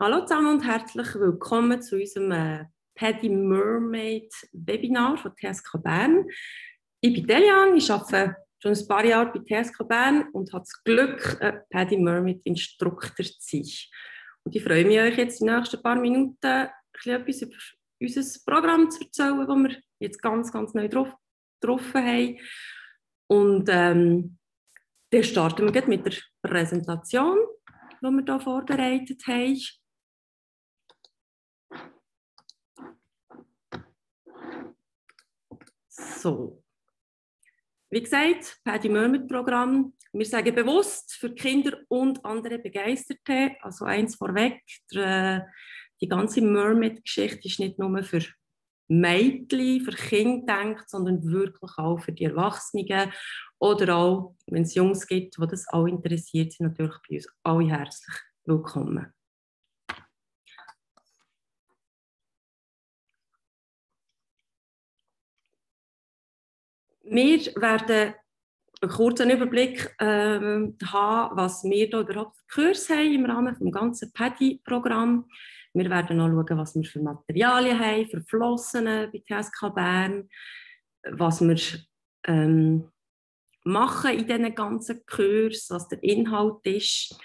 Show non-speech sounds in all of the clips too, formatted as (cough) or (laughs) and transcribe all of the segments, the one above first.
Hallo zusammen und herzlich willkommen zu unserem äh, Paddy Mermaid Webinar von TSK Bern. Ich bin Delian, ich arbeite schon ein paar Jahre bei TSK Bern und habe das Glück, ein Paddy Mermaid Instruktor zu sein. Und ich freue mich, euch jetzt in den nächsten paar Minuten etwas über unser Programm zu erzählen, das wir jetzt ganz, ganz neu drauf, getroffen haben. Und ähm, dann starten wir mit der Präsentation, die wir hier vorbereitet haben. So. Wie gesagt, Paddy Mermaid Programm. Wir sagen bewusst für Kinder und andere Begeisterte. Also eins vorweg, der, die ganze Mermaid-Geschichte ist nicht nur für Mädchen, für Kinder denkt, sondern wirklich auch für die Erwachsenen oder auch, wenn es Jungs gibt, die das auch interessiert, sind natürlich bei uns alle herzlich willkommen. Wir werden einen kurzen Überblick ähm, haben, was wir hier überhaupt für Kurs haben im Rahmen des ganzen PADI-Programms. Wir werden auch schauen, was wir für Materialien haben, für Flossen bei TSK Bern, was wir ähm, machen in diesen ganzen Kurs, was der Inhalt ist.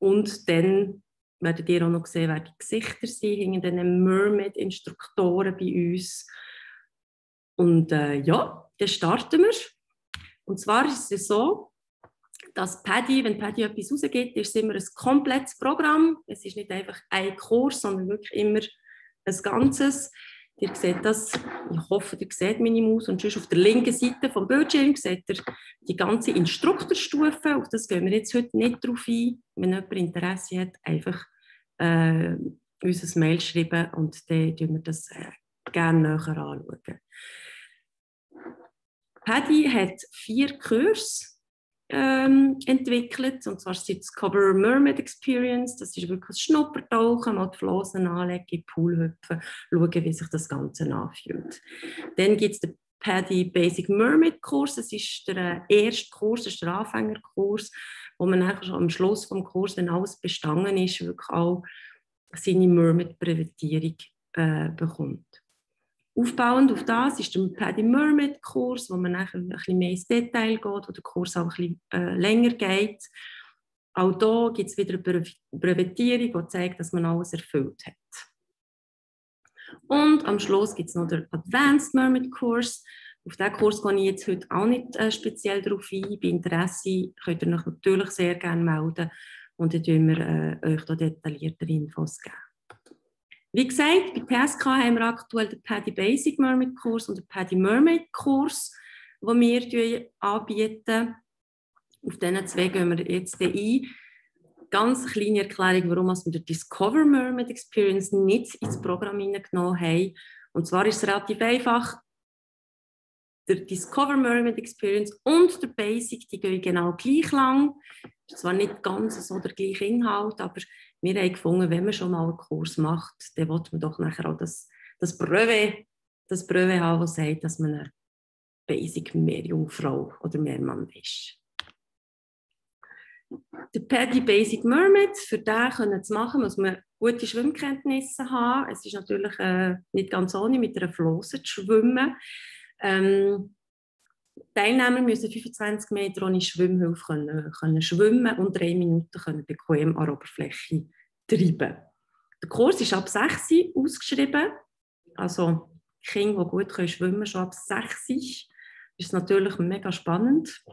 Und dann werdet ihr auch noch sehen, wer die Gesichter sind hinter diesen Mermaid-Instruktoren bei uns. Und äh, ja, dann starten wir. Und zwar ist es so, dass Paddy, wenn Paddy etwas rausgeht, ist es immer ein komplettes Programm. Es ist nicht einfach ein Kurs, sondern wirklich immer ein Ganzes. Ihr seht das, ich hoffe, ihr seht meine Maus und sonst auf der linken Seite vom Bildschirm seht ihr die ganze Instruktorstufe. Auf das gehen wir jetzt heute nicht drauf ein. Wenn jemand Interesse hat, einfach äh, uns ein Mail schreiben und dann schauen wir das äh, gerne näher anschauen. Paddy hat vier Kurse ähm, entwickelt. Und zwar ist das Cover Mermaid Experience. Das ist wirklich das Schnuppertauchen, mal die Flossen anlegen, in Pool hüpfen, schauen, wie sich das Ganze anfühlt. Dann gibt es den Paddy Basic Mermaid Kurs. Das ist der äh, erste Kurs, das ist der Anfängerkurs, wo man am Schluss vom Kurs, wenn alles bestanden ist, wirklich auch seine Mermaid-Präventierung äh, bekommt. Aufbauend auf das ist der Paddy Mermaid Kurs, wo man nachher ein bisschen mehr ins Detail geht, wo der Kurs auch ein bisschen äh, länger geht. Auch hier gibt es wieder eine Brevetierung, die zeigt, dass man alles erfüllt hat. Und am Schluss gibt es noch den Advanced Mermaid Kurs. Auf diesen Kurs gehe ich jetzt heute auch nicht äh, speziell darauf ein. Bei Interesse könnt ihr euch natürlich sehr gerne melden und dann geben wir äh, euch da detailliertere Infos geben. Wie gesagt, bei PSK haben wir aktuell den Paddy Basic Mermaid Kurs und den Paddy Mermaid Kurs, den wir anbieten. Auf diesen zwei gehen wir jetzt ein. Ganz kleine Erklärung, warum wir den Discover Mermaid Experience nicht ins Programm hineingenommen haben. Und zwar ist es relativ einfach. Der Discover Mermaid Experience und der Basic, die gehen genau gleich lang. Zwar nicht ganz so der gleiche Inhalt, aber wir haben gefunden, wenn man schon mal einen Kurs macht, dann will man doch nachher auch das, das Brevet, das haben, das sagt, dass man eine Basic Meerjungfrau oder Meermann ist. Der Paddy Basic Mermaid, für den zu machen, muss man gute Schwimmkenntnisse haben. Es ist natürlich äh, nicht ganz ohne, mit einer Flosse zu schwimmen. Ähm, Teilnehmer müssen 25 Meter ohne Schwimmhilfe können, können schwimmen und drei Minuten können bequem an der Oberfläche treiben. Der Kurs ist ab 6 Uhr ausgeschrieben. Also Kinder, die gut können schwimmen können, schon ab 6 Uhr. Ist natürlich mega spannend.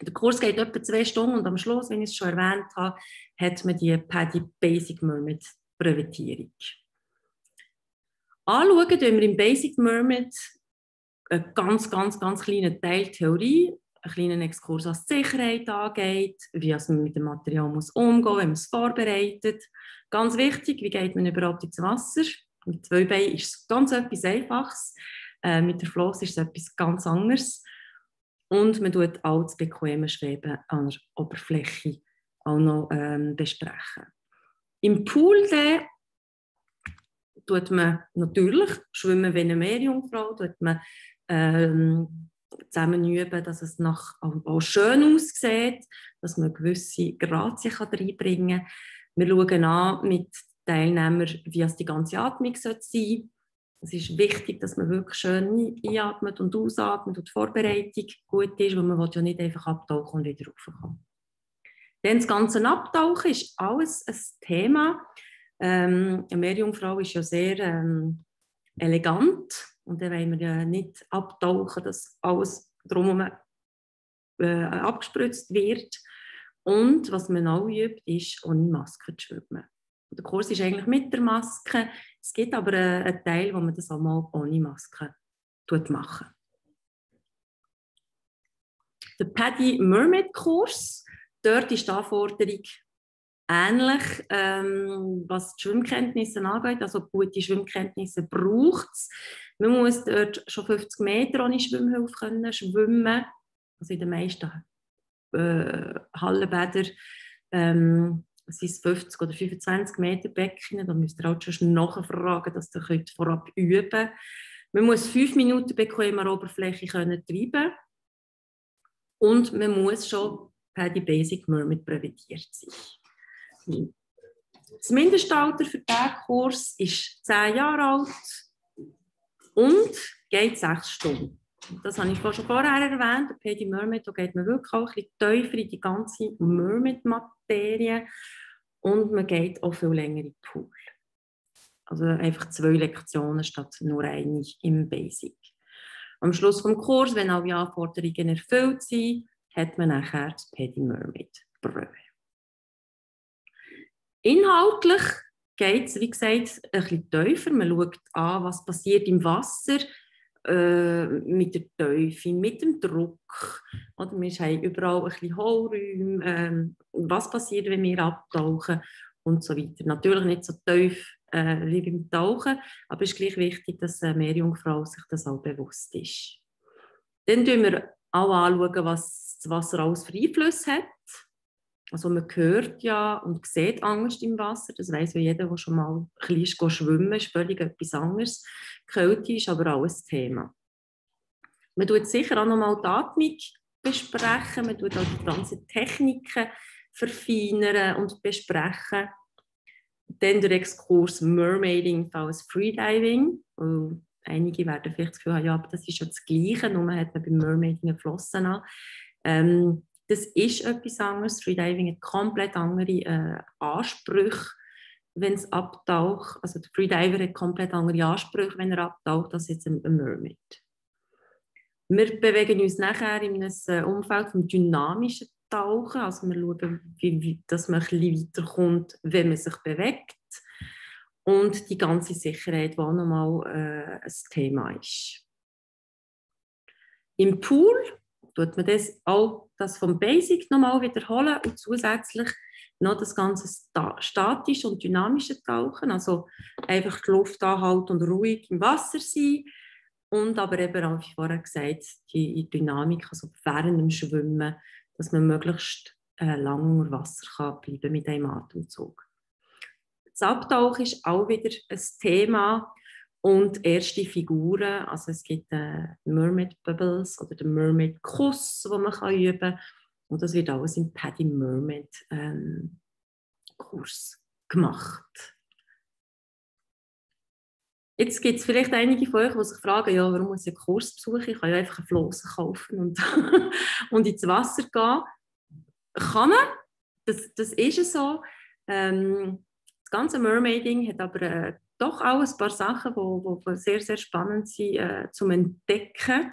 Der Kurs geht etwa zwei Stunden und am Schluss, wenn ich es schon erwähnt habe, hat man die Paddy Basic Mermaid Präventierung. Anschauen wir im Basic Mermaid einen ganz, ganz, ganz kleinen Teil Theorie, einen kleinen Exkurs, was die Sicherheit angeht, wie man mit dem Material muss umgehen muss, wenn man es vorbereitet. Ganz wichtig, wie geht man überhaupt ins Wasser? Mit zwei Beinen ist es ganz etwas Einfaches. Äh, mit der Flosse ist es etwas ganz anderes. Und man tut auch das bequeme Schweben an der Oberfläche auch noch ähm, besprechen. Im Pool tut man natürlich schwimmen wie eine Meerjungfrau, tut man ähm, zusammen üben, dass es nach, auch schön aussieht, dass man gewisse Grazie kann reinbringen kann. Wir schauen an mit Teilnehmern, wie es die ganze Atmung sein sollte. Es ist wichtig, dass man wirklich schön einatmet und ausatmet und die Vorbereitung gut ist, weil man will ja nicht einfach abtauchen und wieder raufkommen. Dann das ganze Abtauchen ist alles ein Thema. Ähm, eine Meerjungfrau ist ja sehr ähm, elegant und dann wollen wir ja nicht abtauchen, dass alles drumherum äh, abgespritzt wird. Und was man auch übt, ist ohne Maske zu schwimmen. Der Kurs ist eigentlich mit der Maske. Es gibt aber einen Teil, wo man das auch mal ohne Maske machen. Der Paddy Mermaid Kurs, dort ist die Anforderung ähnlich, ähm, was die Schwimmkenntnisse angeht. Also gute Schwimmkenntnisse braucht es. Man muss dort schon 50 Meter ohne Schwimmhilfe können schwimmen. Also in den meisten äh, Hallenbädern ähm, sind es 50 oder 25 Meter Becken. Da müsst ihr auch schon nachfragen, dass ihr könnt vorab üben könnt. Man muss fünf Minuten bequemer Oberfläche können treiben und man muss schon per die Basic Mermaid präventiert sein. Das Mindestalter für diesen Kurs ist 10 Jahre alt und geht 6 Stunden. Das habe ich schon vorher erwähnt. Der Paddy Mermaid, da geht man wirklich auch ein bisschen tiefer in die ganze Mermaid-Materie und man geht auch viel länger in den Pool. Also einfach zwei Lektionen statt nur eine im Basic. Am Schluss des Kurs, wenn alle Anforderungen erfüllt sind, hat man nachher das Paddy Mermaid Probe. Inhaltlich geht es, wie gesagt, ein bisschen tiefer. Man schaut an, was passiert im Wasser äh, mit der Teufel, mit dem Druck. Oder wir haben überall ein bisschen Hohlräume. Äh, was passiert, wenn wir abtauchen und so weiter. Natürlich nicht so tief äh, wie beim Tauchen, aber es ist gleich wichtig, dass eine Meerjungfrau sich das auch bewusst ist. Dann schauen wir auch anschauen, was das Wasser alles für Einflüsse hat. Also man hört ja und sieht Angst im Wasser. Das weiß ja jeder, der schon mal ein bisschen schwimmen ist, völlig etwas anderes. Kälte ist aber auch ein Thema. Man tut sicher auch noch mal die Atmung besprechen, man tut auch die ganzen Techniken verfeinern und besprechen. Dann der Exkurs Mermaiding als Freediving. Und einige werden vielleicht das Gefühl haben, ja, aber das ist ja das Gleiche, nur hat man beim Mermaiding Flossen an. Ähm, das ist etwas anderes. Freediving hat komplett andere äh, Ansprüche, wenn es abtaucht. Also der Freediver hat komplett andere Ansprüche, wenn er abtaucht, als jetzt ein, ein Mermaid. Wir bewegen uns nachher in einem äh, Umfeld vom dynamischen Tauchen. Also wir schauen, wie, wie, dass man ein bisschen weiterkommt, wenn man sich bewegt. Und die ganze Sicherheit, die auch nochmal äh, ein Thema ist. Im Pool tut man das auch das vom Basic nochmal wiederholen und zusätzlich noch das ganze statische und dynamische Tauchen, also einfach die Luft anhalten und ruhig im Wasser sein und aber eben auch, wie vorher gesagt, die Dynamik, also während dem Schwimmen, dass man möglichst äh, lang unter Wasser kann bleiben mit einem Atemzug. Das Abtauchen ist auch wieder ein Thema, und erste Figuren, also es gibt äh, Mermaid Bubbles oder den Mermaid Kuss, wo man kann üben kann. Und das wird alles im Paddy Mermaid ähm, Kurs gemacht. Jetzt gibt es vielleicht einige von euch, die sich fragen, ja, warum muss ich einen Kurs besuchen? Ich kann ja einfach einen Flossen kaufen und, (laughs) und ins Wasser gehen. Kann man, das, das ist so. Ähm, das ganze Mermaiding hat aber äh, doch auch ein paar Sachen, die sehr, sehr spannend sind äh, zum Entdecken.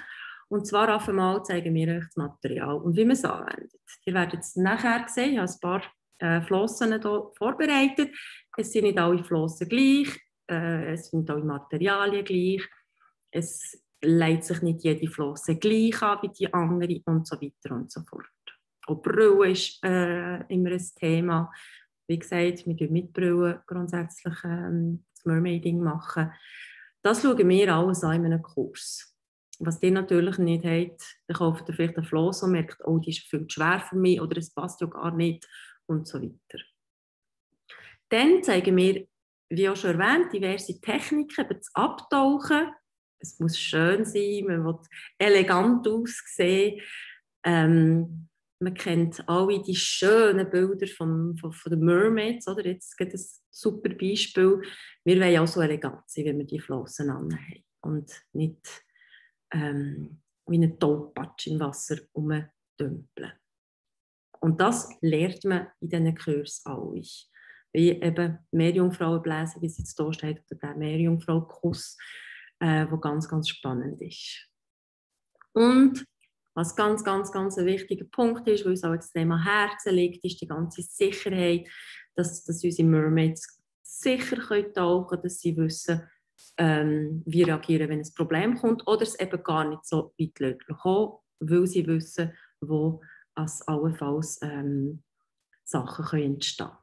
Und zwar auf einmal zeigen wir euch das Material und wie man es anwendet. Ihr werdet es nachher sehen, ich habe ein paar äh, Flossen hier vorbereitet. Es sind nicht alle Flossen gleich, äh, es sind alle Materialien gleich, es leitet sich nicht jede Flosse gleich an wie die andere und so weiter und so fort. Auch Brille ist äh, immer ein Thema. Wie gesagt, wir mit Brille grundsätzlich ähm, das Mermaiding machen. Das schauen wir alles an in einem Kurs. Was ihr natürlich nicht habt, dann kauft ihr vielleicht einen Floss und merkt, oh, die ist viel zu schwer für mich oder es passt ja gar nicht und so weiter. Dann zeigen wir, wie auch schon erwähnt, diverse Techniken über das Abtauchen es muss schön sein, man will elegant aussehen. Ähm, man kennt alle die schönen Bilder von, von, von den Mermaids, oder? Jetzt gibt es super Beispiel. Wir wollen auch so elegant sein, wenn wir die Flossen haben und nicht ähm, wie ein Tollpatsch im Wasser rumdümpeln. Und das lernt man in diesen Kursen auch. Wie eben Meerjungfrauenbläser, wie es jetzt hier steht, oder der Meerjungfrau-Kuss, äh, ganz, ganz spannend ist. Und was ganz, ganz, ganz ein wichtiger Punkt ist, weil uns auch das Thema Herzen liegt, ist die ganze Sicherheit, dass, dass unsere Mermaids sicher können tauchen können, dass sie wissen, ähm, wie reagieren, wenn ein Problem kommt oder es eben gar nicht so weit kommen, weil sie wissen, wo als allenfalls ähm, Sachen können entstehen können.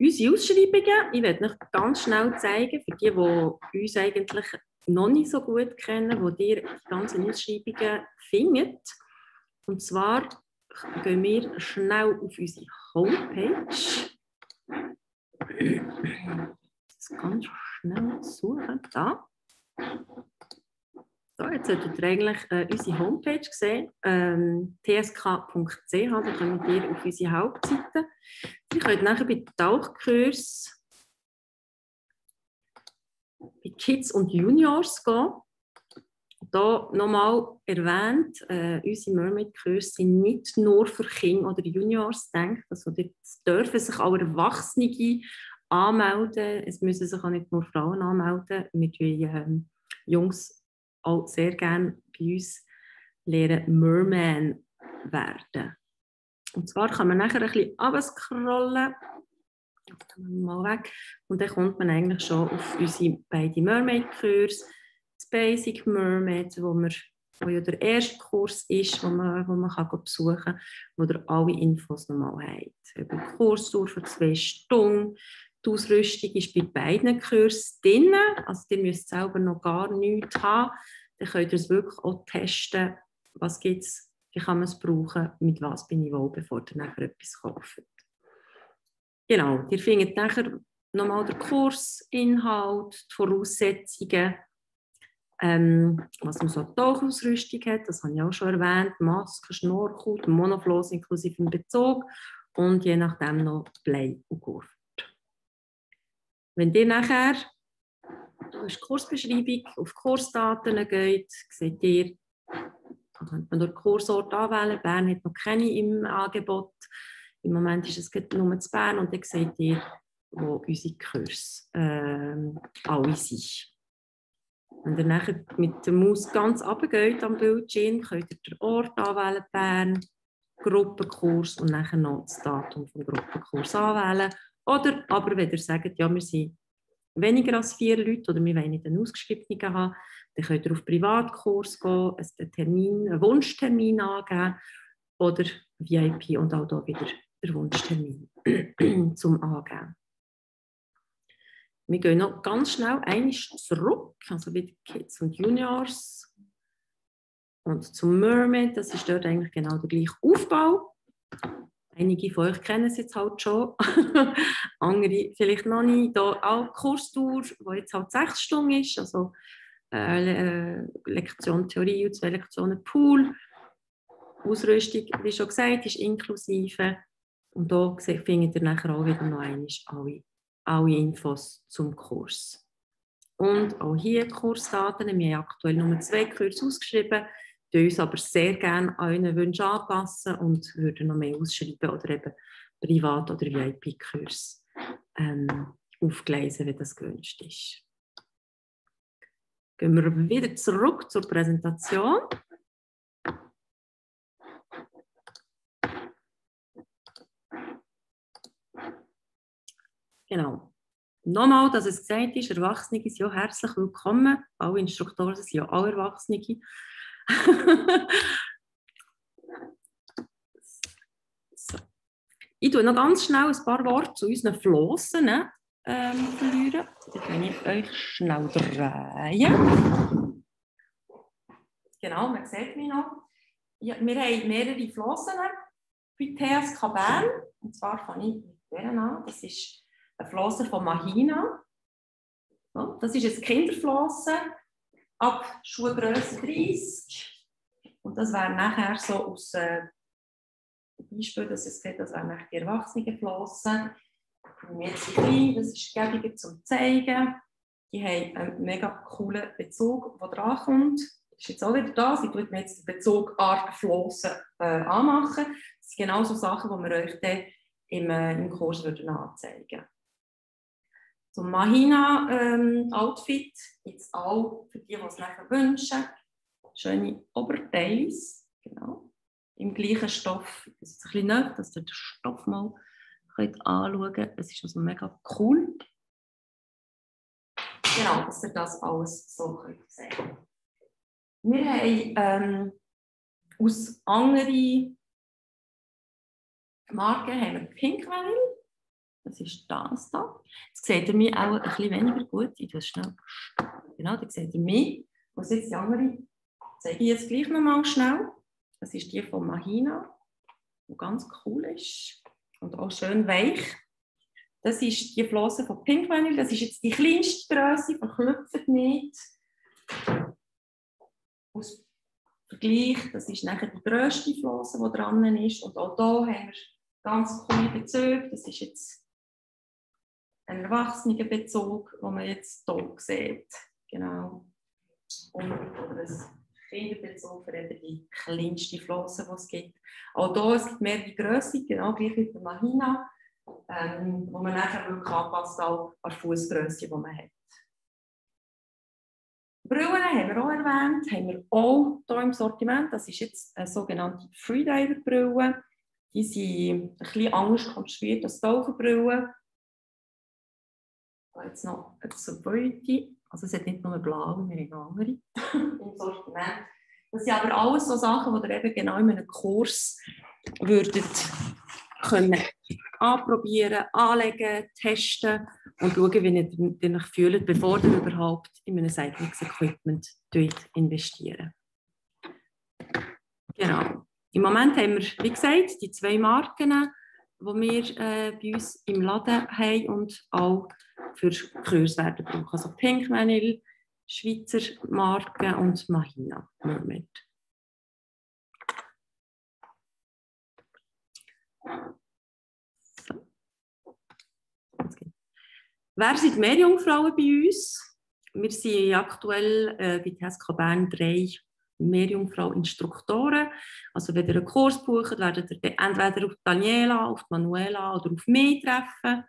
Unsere Ausschreibungen, ich werde euch ganz schnell zeigen, für die, die uns eigentlich noch nicht so gut kennen, wo ihr die ganzen Ausschreibungen findet. Und zwar gehen wir schnell auf unsere Homepage. Das ganz schnell suchen. Da. So, jetzt solltet ihr eigentlich äh, unsere Homepage sehen, ähm, tsk.ch, da kommt ihr auf unsere Hauptseite. Ihr könnt nachher bei Tauchkurs bei Kids und Juniors gehen. Da nochmal erwähnt, äh, unsere Mermaid-Kurse sind nicht nur für Kinder oder Juniors gedacht. Also dürfen sich auch Erwachsene anmelden. Es müssen sich auch nicht nur Frauen anmelden. Wir ähm, Jungs auch sehr gerne bei uns lernen Merman werden. Und zwar kann man nachher ein bisschen runterscrollen. Mal weg. Und dann kommt man eigentlich schon auf unsere beiden Mermaid-Kurse. Das Basic Mermaid, wo, wir, wo ja der erste Kurs ist, wo man, wo man kann besuchen kann, wo ihr alle Infos nochmal habt. Über den Kursdauer für zwei Stunden. Die Ausrüstung ist bei beiden Kursen drin. Also ihr müsst selber noch gar nichts haben. Dann könnt ihr es wirklich auch testen, was gibt es, wie kann man es brauchen, mit was bin ich wohl, bevor ihr nachher etwas kauft. Genau, ihr findet nachher nochmal den Kursinhalt, die Voraussetzungen, ähm, was man so Tauchausrüstung hat, das habe ich auch schon erwähnt, Maske, Schnorchel, Monofloss inklusive dem Bezug und je nachdem noch Blei und Gurt. Wenn ihr nachher durch die Kursbeschreibung auf Kursdaten geht, seht ihr, da könnt man durch Kursort anwählen. Bern hat noch keine im Angebot. Im Moment ist es nur zu Bern und dann seht ihr, wo unsere Kurse äh, alle sind. Wenn ihr nachher mit der Maus ganz runtergeht am Bildschirm, könnt ihr den Ort anwählen, Bern, Gruppenkurs und nachher noch das Datum vom Gruppenkurs anwählen. Oder aber wenn ihr sagt, ja, wir sind weniger als vier Leute oder wir wollen nicht einen ausgeschriebenen haben, dann könnt ihr auf Privatkurs gehen, einen, Termin, einen Wunschtermin angeben oder VIP und auch hier wieder der Wunschtermin (clears throat) zum Angeben. Wir gehen noch ganz schnell einiges zurück, also wieder Kids und Juniors und zum Mermaid, das ist dort eigentlich genau der gleiche Aufbau. Einige von euch kennen es jetzt halt schon, (laughs) andere vielleicht noch nicht. Hier auch Kurstour, die jetzt halt sechs Stunden ist, also äh, äh, Lektion Theorie und zwei Lektionen Pool. Ausrüstung, wie schon gesagt, ist inklusive. Und da findet ihr nachher auch wieder noch einmal alle, alle Infos zum Kurs. Und auch hier Kursdaten. Wir haben aktuell nur zwei Kurse ausgeschrieben, die uns aber sehr gerne euren Wünschen anpassen und würden noch mehr ausschreiben oder eben Privat- oder VIP-Kurs ähm, aufgleisen, wenn das gewünscht ist. Gehen wir wieder zurück zur Präsentation. Genau. Nochmal, dass es gesagt ist, Erwachsene sind ja herzlich willkommen. Alle Instruktoren sind ja auch Erwachsene. (laughs) so. Ich tue noch ganz schnell ein paar Worte zu unseren Flossen ähm, verlieren. Dann kann ich euch schnell drehen. Genau, man sieht mich noch. Ja, wir haben mehrere Flossen bei TSK Bern. Und zwar fange ich mit denen an. Das ist eine Flosse von Mahina. Das ist jetzt Kinderflossen ab Schuhgröße 30. Und das wäre nachher so aus äh, Beispiel, dass es sieht, das wären nachher die Erwachsenenflossen. Und jetzt die kleinen, das ist gäbiger zum Zeigen. Die haben einen mega coolen Bezug, der dran kommt. Das ist jetzt auch wieder da. Ich tue mir jetzt den Bezug Art Flossen äh, anmachen. Das sind genau so Sachen, die wir euch dann im, äh, im Kurs würden anzeigen würden. Zum Mahina-Outfit ähm, es auch für die, die es nachher wünschen, schöne Oberteils, genau, im gleichen Stoff. Das ist ein bisschen nett, dass ihr den Stoff mal könnt anschauen könnt. Es ist also mega cool. Genau, dass ihr das alles so könnt sehen Wir haben ähm, aus anderen Marken haben wir Pink Vanille. Das ist das da. Jetzt seht ihr mich auch ein bisschen weniger gut. Ich tue es schnell. Genau, da seht ihr mich. Was jetzt die andere zeige ich jetzt gleich nochmal schnell. Das ist die von Mahina, die ganz cool ist und auch schön weich. Das ist die Flosse von Pink Vanille. Das ist jetzt die kleinste Größe, verklüpft nicht. Aus Vergleich, das ist nachher die grösste Flosse, die dran ist. Und auch hier haben wir ganz coole Bezüge. Das ist jetzt einen Erwachsenenbezug, den man jetzt hier sieht. Genau. Und ein Kinderbezug für eben die kleinste Flosse, die es gibt. Auch hier es gibt mehrere Grössen, genau gleich wie bei Mahina, ähm, wo man nachher wirklich anpasst an die Fußgröße, die man hat. Brillen haben wir auch erwähnt, haben wir auch hier im Sortiment. Das ist jetzt eine sogenannte Freediver-Brille. Die sind ein bisschen anders konstruiert als Taucherbrillen jetzt noch eine zweite. Also es hat nicht nur blau, wir haben noch andere (laughs) im Sortiment. Das sind aber alles so Sachen, die ihr eben genau in einem Kurs würdet können anprobieren, anlegen, testen und schauen, wie ihr euch fühlt, bevor ihr überhaupt in ein Seitungsequipment investieren. Genau. Im Moment haben wir, wie gesagt, die zwei Marken, die wir äh, bei uns im Laden haben und auch für Kurs werden brauchen. Also Pink Vanille, Schweizer Marke und Mahina Mermaid. Wer sind Meerjungfrauen bei uns? Wir sind aktuell äh, bei TSK Bern drei Meerjungfrau-Instruktoren. Also wenn ihr einen Kurs bucht, werdet ihr entweder auf Daniela, auf Manuela oder auf mich treffen.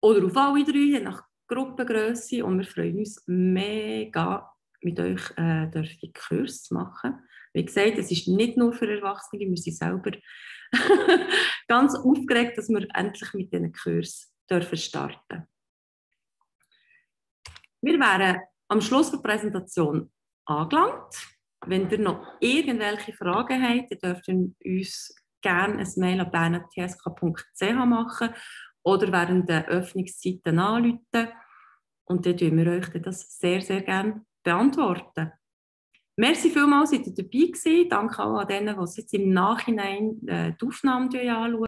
Oder auf alle drei, nach Gruppengröße. Und wir freuen uns mega, mit euch äh, die Kurs machen. Wie gesagt, es ist nicht nur für Erwachsene, wir sind selber (laughs) ganz aufgeregt, dass wir endlich mit diesen Kurs dürfen starten Wir wären am Schluss der Präsentation angelangt. Wenn ihr noch irgendwelche Fragen habt, dann dürft ihr uns gerne ein Mail an bernetsk.ch machen oder während der Öffnungszeiten anrufen. Und dann tun wir euch das sehr, sehr gerne beantworten. Merci vielmals, dass ihr dabei gewesen. Danke auch an denen, die jetzt im Nachhinein äh, die Aufnahme anschauen.